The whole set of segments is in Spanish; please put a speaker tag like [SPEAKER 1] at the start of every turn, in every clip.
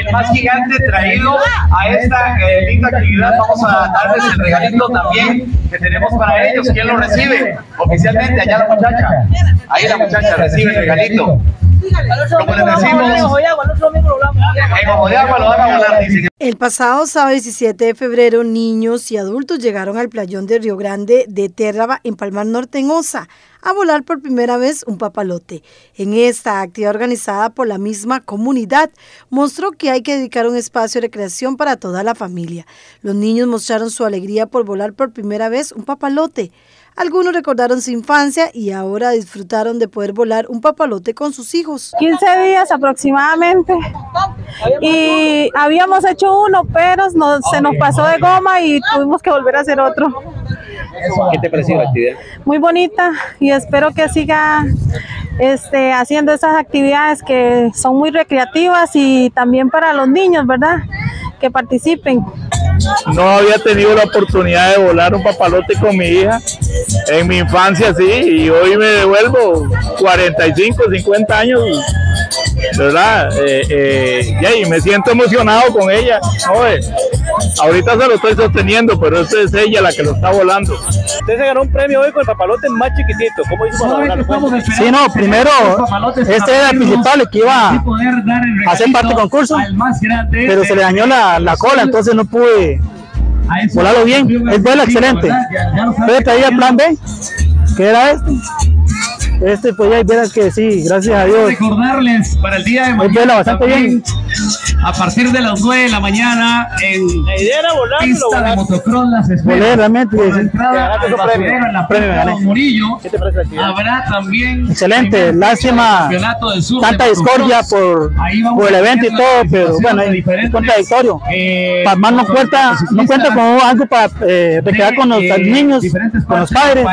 [SPEAKER 1] el más gigante traído a esta eh, linda actividad. Vamos a darles el regalito también que tenemos para ellos. ¿Quién lo recibe? Oficialmente, allá la muchacha. Ahí la muchacha recibe el regalito.
[SPEAKER 2] El pasado sábado 17 de febrero, niños y adultos llegaron al playón de Río Grande de Térraba, en Palmar Norte, en Osa, a volar por primera vez un papalote. En esta actividad organizada por la misma comunidad, mostró que hay que dedicar un espacio de recreación para toda la familia. Los niños mostraron su alegría por volar por primera vez un papalote. Algunos recordaron su infancia y ahora disfrutaron de poder volar un papalote con sus hijos.
[SPEAKER 3] 15 días aproximadamente. Y habíamos hecho uno, pero se nos pasó de goma y tuvimos que volver a hacer otro.
[SPEAKER 1] ¿Qué te pareció la actividad?
[SPEAKER 3] Muy bonita y espero que siga este, haciendo esas actividades que son muy recreativas y también para los niños, ¿verdad? Que participen.
[SPEAKER 4] No había tenido la oportunidad de volar un papalote con mi hija en mi infancia, sí, y hoy me devuelvo 45, 50 años ¿verdad? Eh, eh, y me siento emocionado con ella. ahorita se lo estoy sosteniendo, pero esta es ella la que lo está volando.
[SPEAKER 1] Usted se ganó un premio hoy con el papalote más chiquitito. ¿Cómo hizo para
[SPEAKER 5] Sí, no, primero, este era el principal que iba a hacer parte del concurso, pero se le dañó la, la cola, entonces no pude volarlo bien. Es vuelo excelente. Pero traía plan B, que era este. Este, pues ya verás que sí, gracias a Dios.
[SPEAKER 1] Recordarles para el día de mañana.
[SPEAKER 5] bastante bien
[SPEAKER 1] a partir de las 9 de la mañana en
[SPEAKER 4] la idea era volar,
[SPEAKER 1] pista de motocross las
[SPEAKER 5] esferas. realmente.
[SPEAKER 1] Por la entrada al basurero en la premio, Murillo. ¿Qué te parece Habrá también
[SPEAKER 5] excelente, lástima tanta discordia por, por el evento y todo, pero bueno, es contradictorio. Eh, más no cuenta, no cuenta con algo para eh, recrear con los eh, niños, con los padres.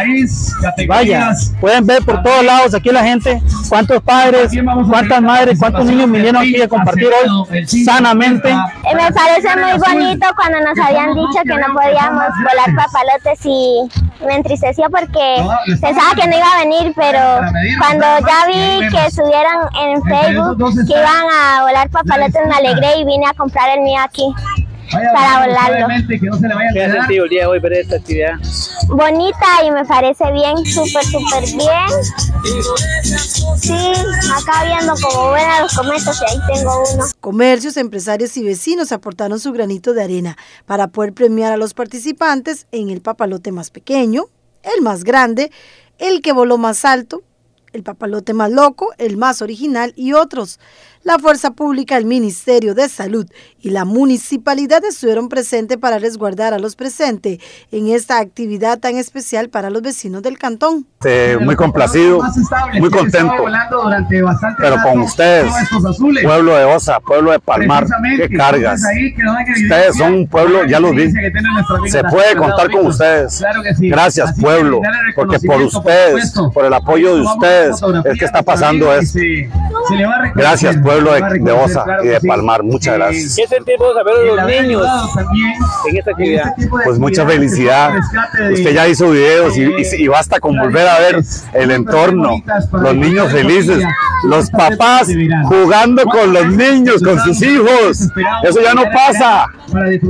[SPEAKER 5] Vaya, pueden ver por todos lados aquí la gente cuántos padres, cuántas madres, cuántos niños vinieron aquí a compartir hoy sanamente.
[SPEAKER 6] Eh, me parece muy bonito cuando nos habían dicho que no podíamos volar papalotes y me entristeció porque pensaba que no iba a venir, pero cuando ya vi que subieron en Facebook que iban a volar papalotes me alegré y vine a comprar el mío aquí para volarlo.
[SPEAKER 1] ¿Qué sentido el día de hoy ver esta actividad?
[SPEAKER 6] Bonita y me parece bien, súper, súper bien. Sí, acá viendo como buenas los cometos y ahí tengo uno.
[SPEAKER 2] Comercios, empresarios y vecinos aportaron su granito de arena para poder premiar a los participantes en el papalote más pequeño, el más grande, el que voló más alto, el papalote más loco, el más original y otros. La Fuerza Pública, el Ministerio de Salud y la Municipalidad estuvieron presentes para resguardar a los presentes en esta actividad tan especial para los vecinos del cantón.
[SPEAKER 4] muy complacido, muy contento, pero con ustedes, pueblo de Osa, pueblo de Palmar, qué cargas. Ustedes son un pueblo, ya lo vi, se puede contar con ustedes. Gracias pueblo, porque por ustedes, por el apoyo de ustedes, es que está pasando esto. Gracias pueblo pueblo de, Osa y de Palmar. Muchas gracias.
[SPEAKER 1] ¿Qué sentimos a ver a los niños en esta actividad?
[SPEAKER 4] Pues mucha felicidad. Usted ya hizo videos y, basta con volver a ver el entorno, los niños felices, los papás jugando con los niños, con sus hijos. Eso ya no pasa.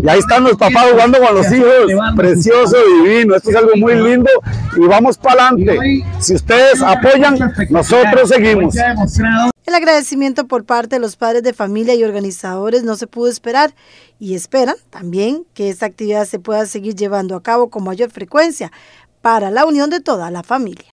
[SPEAKER 4] Y ahí están los papás jugando con los hijos. Precioso, divino. Esto es algo muy lindo y vamos para adelante. Si ustedes apoyan, nosotros seguimos.
[SPEAKER 2] El agradecimiento por parte de los padres de familia y organizadores no se pudo esperar y esperan también que esta actividad se pueda seguir llevando a cabo con mayor frecuencia para la unión de toda la familia.